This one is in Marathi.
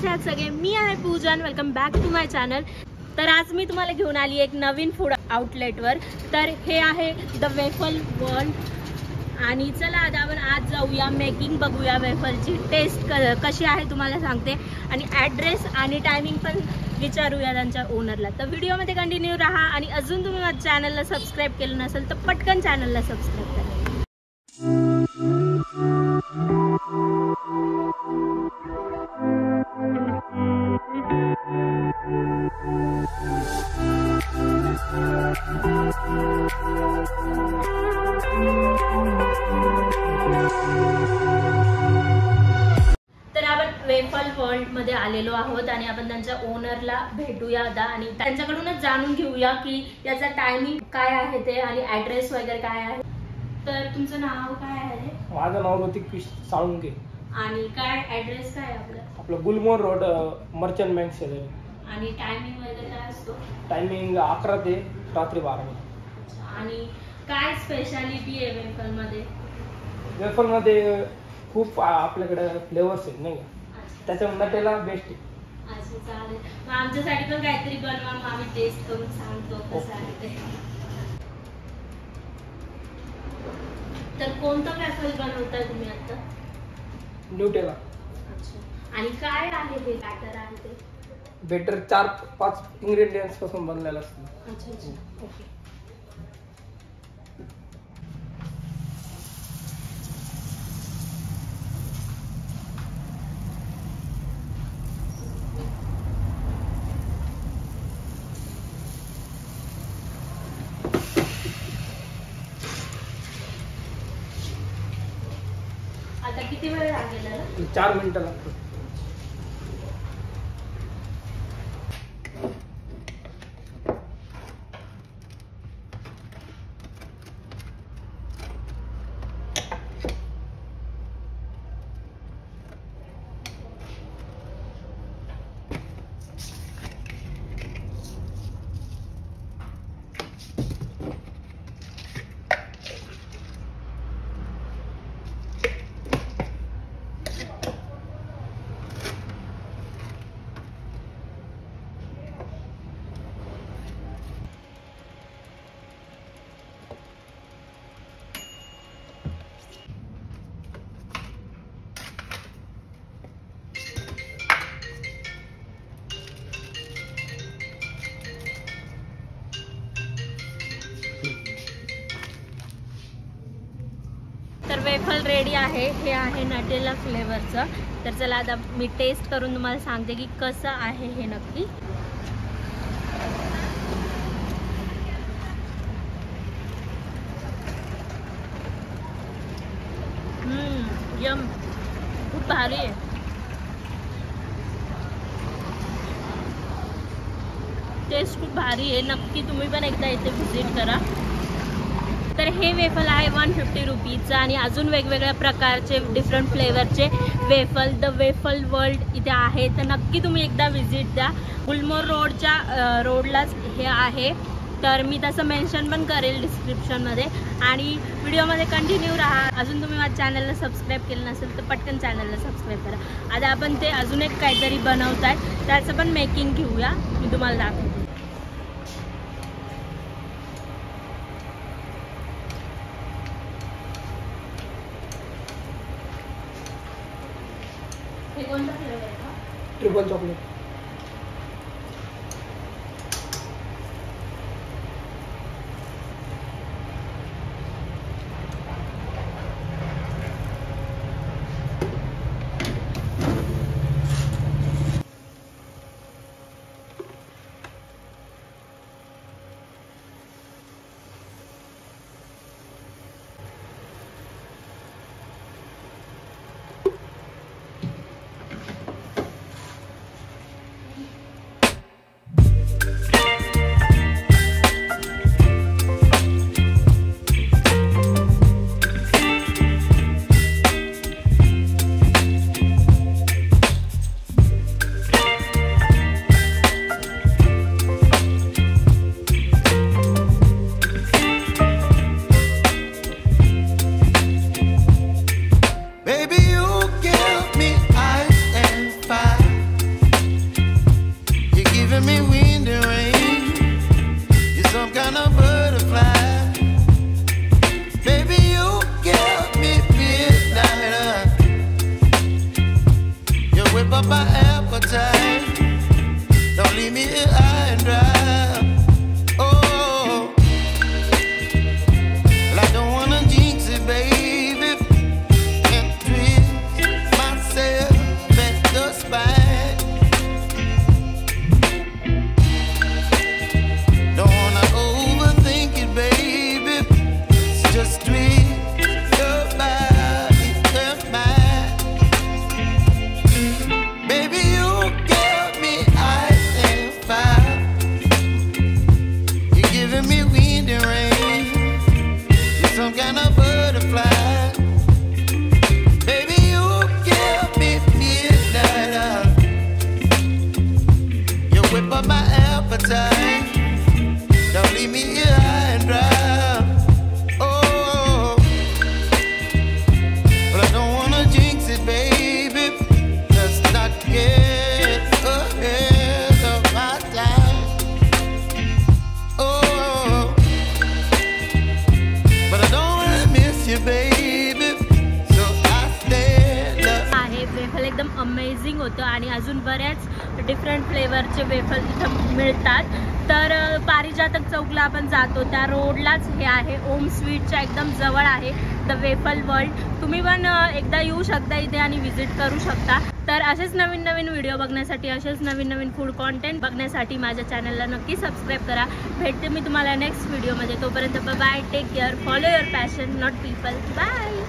कसे आहात सगळे. मी आहे Pujan. Welcome back to my channel तर आज मी तुम्हाला घेऊन आली एक नवीन फूड आउटलेटवर तर हे आहे द वेफल वर्ल्ड आणि चला आता आपण आज जाऊया. मेकिंग बघूया वेफलची टेस्ट क कशी आहे तुम्हाला सांगते. आणि ॲड्रेस आणि टायमिंग पण विचारूया त्यांच्या ओनरला तर व्हिडिओमध्ये कंटिन्यू राहा. आणि अजून तुम्ही माझ्या चॅनलला सबस्क्राईब केलं नसेल तर पटकन चॅनलला सबस्क्राईब करा. वेफल वर्ल्डमध्ये आलेलो आहोत आणि आपण त्यांच्या ओनरला भेटूया आता. आणि त्यांच्याकडूनच जाणून घेऊया की याचा टायमिंग काय आहे ते आणि ऍड्रेस वगैरे काय आहे. तर तुमचं नाव काय आहे? माझं नाव ऋतिक साळुंके. आणि काय ऍड्रेस काय आहे आपलं? आपलं गुलमोहर रोड मर्चंट बँक शेजारी आणि टायमिंग वगैरे काय असतो? टायमिंग अकरा ते रात्री बारा आणि काय स्पेशालिटी आहे वेफलमध्ये? वेफरमध्ये खूप आपल्याकडे फ्लेवर्स आहेत नाही का? त्याच्यामध्ये नटेला बेस्ट आहे. अच्छा चालेल. मग आमच्यासाठी पण काहीतरी बनवा मग आम्ही टेस्ट करून सांगतो कसं आहे ते. तर कोणतं बनवताय तुम्ही आता? न्यूटेला. अच्छा. आणि काय आहे हे बॅटर आहे ते? बेटर चार पाच इंग्रेडियंट्सपासून बनलेलं असतं. अच्छा अच्छा. ओके आता किती वेळ लागेल चार मिनिटं लागतात. तर वेफल रेडी आहे. हे आहे नटेला फ्लेवरचं. तर चला आता मी टेस्ट करून तुम्हाला सांगते की कसं आहे हे नक्की. हम्म, यम. खूप भारी आहे. टेस्ट खूप भारी आहे. नक्की तुम्ही पण एकदा इथे व्हिजिट करा. तर हे वेफल आहे वन फिफ्टी रुपीजचं आणि अजून वेगवेगळ्या प्रकारचे डिफरंट फ्लेवरचे वेफल. द वेफल वर्ल्ड इथे आहे. तर नक्की तुम्ही एकदा व्हिजिट द्या. गुलमोर रोडच्या रोडलाच हे आहे. तर मी तसं मेन्शन पण करेल डिस्क्रिप्शनमध्ये आणि व्हिडिओमध्ये कंटिन्यू राहा. अजून तुम्ही माझ्या चॅनलला सबस्क्राईब केलं नसेल तर पटकन चॅनलला सबस्क्राईब करा. आता आपण ते अजून एक काहीतरी बनवत आहे त्याचं पण मेकिंग घेऊया. मी तुम्हाला दाखवते. कोणता फ्लेवर आहे triple chocolate. wind and eh? rain. You're some kind of bird. Amazing होतं आणि अजून बऱ्याच डिफरंट फ्लेवरचे वेफल इथं मिळतात. तर पारिजातक चौकला आपण जातो. त्या रोडलाच हे आहे. ओम स्वीटच्या एकदम जवळ आहे द वेफल वर्ल्ड तुम्ही पण एकदा येऊ शकता इथे आणि व्हिजिट करू शकता. तर असेच नवीन नवीन व्हिडिओ बघण्यासाठी असेच नवीन नवीन फूड कॉन्टेंट बघण्यासाठी माझ्या चॅनलला नक्की सबस्क्राईब करा. भेटते मी तुम्हाला नेक्स्ट व्हिडिओमध्ये तोपर्यंत bye take care follow your passion not people bye